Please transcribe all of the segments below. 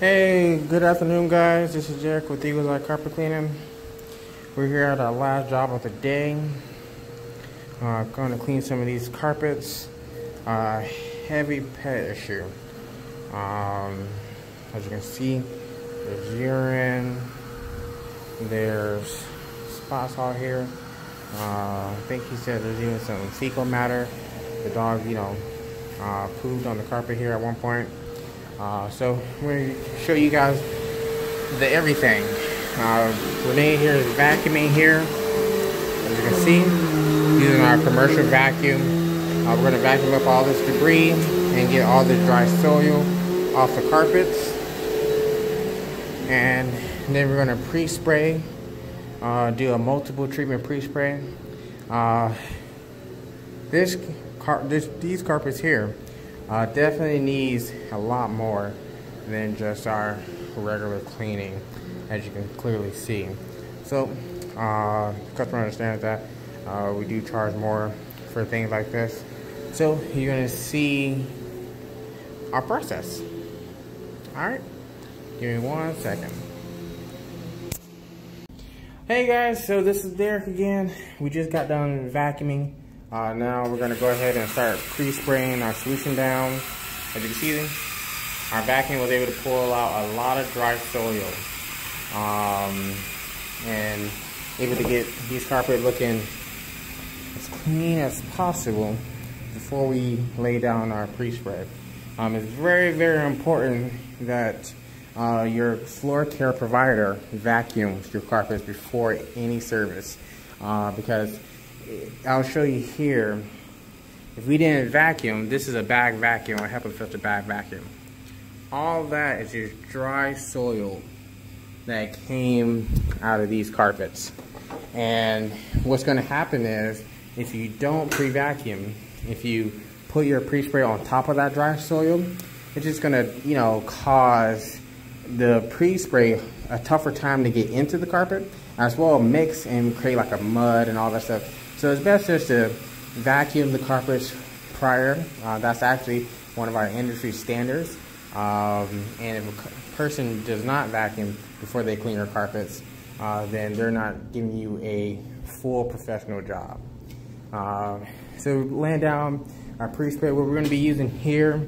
Hey, good afternoon, guys. This is Jack with Eagles Eye Carpet Cleaning. We're here at our last job of the day. Uh, going to clean some of these carpets. Uh, heavy pet issue. Um, as you can see, there's urine. There's spots all here. Uh, I think he said there's even some fecal matter. The dog, you know, uh, pooped on the carpet here at one point. Uh, so I'm going to show you guys the everything. Uh, Renee here is vacuuming here. As you can see, using our commercial vacuum. Uh, we're going to vacuum up all this debris and get all the dry soil off the carpets. And then we're going to pre-spray, uh, do a multiple treatment pre-spray. Uh, this, car this, these carpets here uh, definitely needs a lot more than just our regular cleaning, as you can clearly see. So, uh, customer understands that uh, we do charge more for things like this. So, you're to see our process. Alright, give me one second. Hey guys, so this is Derrick again. We just got done vacuuming uh, now we're going to go ahead and start pre-spraying our solution down. As you can see, our vacuum was able to pull out a lot of dry soil. Um, and able to get these carpet looking as clean as possible before we lay down our pre-spray. Um, it's very, very important that uh, your floor care provider vacuums your carpets before any service uh, because I'll show you here. If we didn't vacuum, this is a bag vacuum, a HEPA filter bag vacuum. All that is just dry soil that came out of these carpets. And what's going to happen is, if you don't pre-vacuum, if you put your pre-spray on top of that dry soil, it's just going to, you know, cause the pre-spray a tougher time to get into the carpet, as well mix and create like a mud and all that stuff. So it's best just to vacuum the carpets prior. Uh, that's actually one of our industry standards. Um, and if a person does not vacuum before they clean their carpets, uh, then they're not giving you a full professional job. Uh, so laying down our pre-spray, what we're going to be using here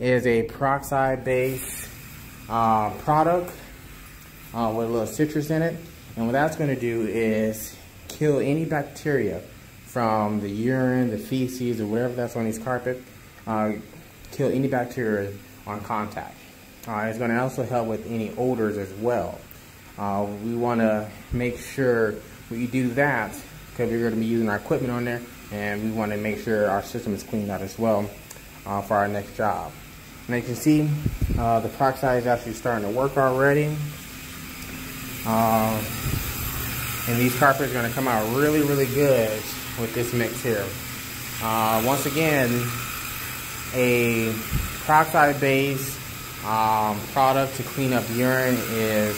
is a peroxide-based uh, product uh, with a little citrus in it. And what that's going to do is kill any bacteria from the urine, the feces, or whatever that's on these carpet, uh, kill any bacteria on contact. Uh, it's going to also help with any odors as well. Uh, we want to make sure we do that because we're going to be using our equipment on there and we want to make sure our system is cleaned out as well uh, for our next job. And you can see uh, the peroxide is actually starting to work already. Uh, and these carpets are going to come out really, really good with this mix here. Uh, once again, a peroxide-based um, product to clean up urine is,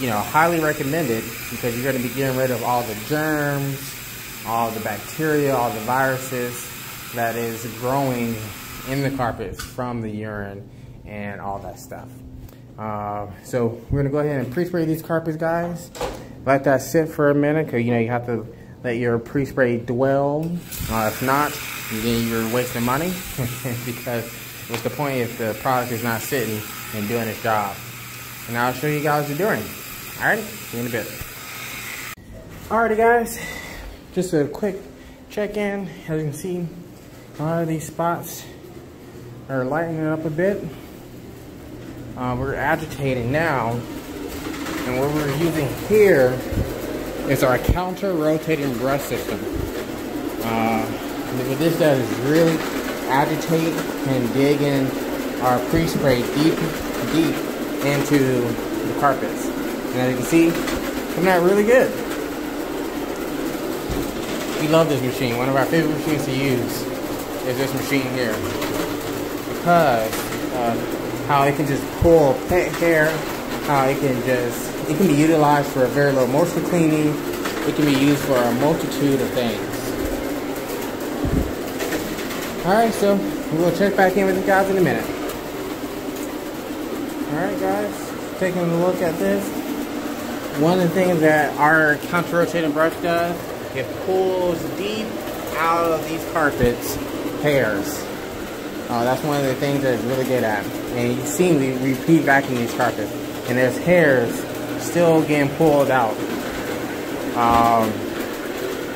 you know, highly recommended because you're going to be getting rid of all the germs, all the bacteria, all the viruses that is growing in the carpets from the urine and all that stuff. Uh, so we're going to go ahead and pre-spray these carpets, guys. Let that sit for a minute because, you know, you have to let your pre-spray dwell. Uh, if not, then you're wasting money because what's the point if the product is not sitting and doing its job? And I'll show you guys the doing. Alright, see you in a bit. Alrighty guys, just a quick check-in. As you can see, a lot of these spots are lightening up a bit. Uh, we're agitating now, and what we're using here is our counter rotating brush system. Uh, what this does is really agitate and dig in our pre-spray deep, deep into the carpets. And as you can see, coming out really good. We love this machine. One of our favorite machines to use is this machine here. Because how it can just pull pet hair, how it can just it can be utilized for a very low moisture cleaning. It can be used for a multitude of things. Alright, so we'll check back in with you guys in a minute. Alright guys, taking a look at this. One of the things that our counter-rotating brush does, it pulls deep out of these carpets hairs. Uh, that's one of the things that it's really good at. And you see me repeat vacuum these carpets. And there's hairs still getting pulled out. Um,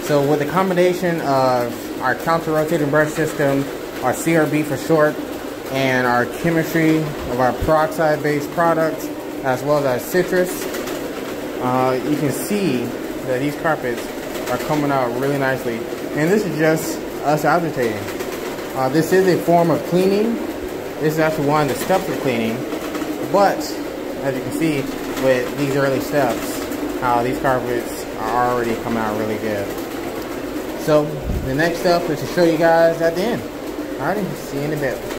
so with the combination of our counter-rotating brush system, our CRB for short, and our chemistry of our peroxide-based products, as well as our citrus, uh, you can see that these carpets are coming out really nicely. And this is just us agitating. Uh, this is a form of cleaning. This is actually one of the steps of cleaning. But, as you can see, with these early steps, how these carpets are already coming out really good. So, the next step is to show you guys at the end. Alrighty, see you in a bit.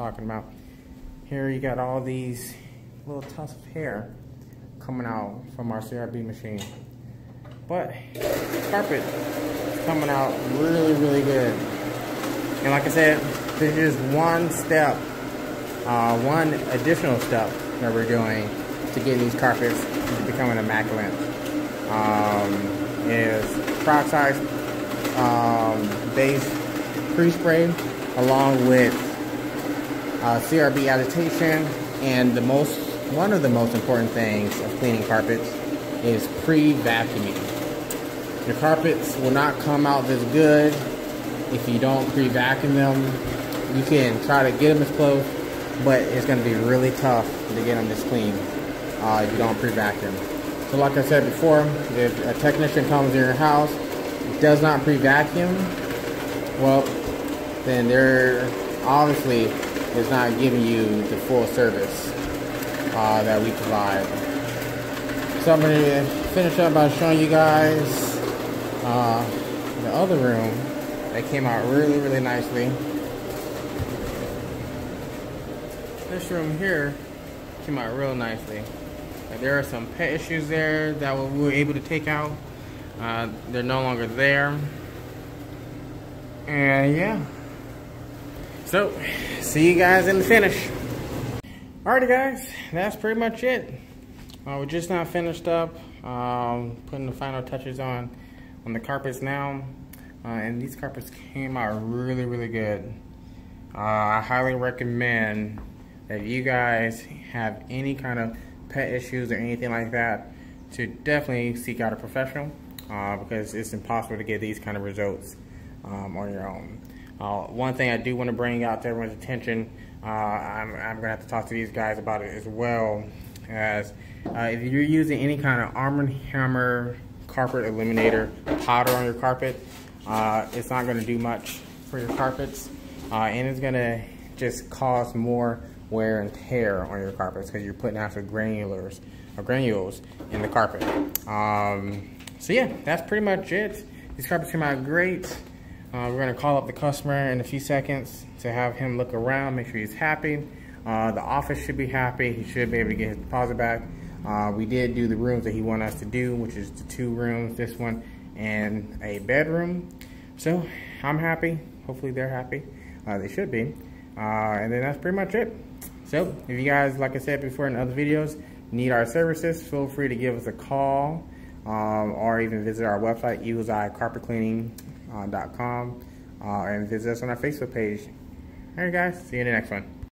Talking about. Here you got all these little tufts of hair coming out from our CRB machine. But carpet coming out really, really good. And like I said, this is one step, uh, one additional step that we're doing to get these carpets to becoming immaculate. Um, is peroxide um, base pre-spray along with uh, CRB agitation, and the most, one of the most important things of cleaning carpets is pre-vacuuming. Your carpets will not come out this good if you don't pre-vacuum them. You can try to get them as close, but it's going to be really tough to get them this clean uh, if you don't pre-vacuum. So like I said before, if a technician comes in your house, does not pre-vacuum, well, then they're obviously is not giving you the full service uh, that we provide. So I'm going to finish up by showing you guys uh, the other room that came out really, really nicely. This room here came out real nicely. There are some pet issues there that we were able to take out. Uh, they're no longer there. And yeah. So, see you guys in the finish. Alrighty guys, that's pretty much it. Uh, we're just now finished up, um, putting the final touches on on the carpets now. Uh, and these carpets came out really, really good. uh, I highly recommend that you guys have any kind of pet issues or anything like that, to definitely seek out a professional uh, because it's impossible to get these kind of results um, on your own. Uh, one thing I do want to bring out to everyone's attention, uh, I'm, I'm going to have to talk to these guys about it as well, as uh, if you're using any kind of Arm & Hammer carpet eliminator powder on your carpet, uh, it's not going to do much for your carpets, uh, and it's going to just cause more wear and tear on your carpets because you're putting out the granulars or granules in the carpet. Um, so yeah, that's pretty much it. These carpets came out great. Uh, we're gonna call up the customer in a few seconds to have him look around, make sure he's happy. Uh, the office should be happy. He should be able to get his deposit back. Uh, we did do the rooms that he wanted us to do, which is the two rooms, this one, and a bedroom. So I'm happy. Hopefully they're happy. Uh, they should be. Uh, and then that's pretty much it. So if you guys, like I said before in other videos, need our services, feel free to give us a call um, or even visit our website, eagleseyecarpetcleaning.com uh, uh, and visit us on our Facebook page. All right, guys. See you in the next one.